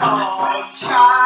Oh, child.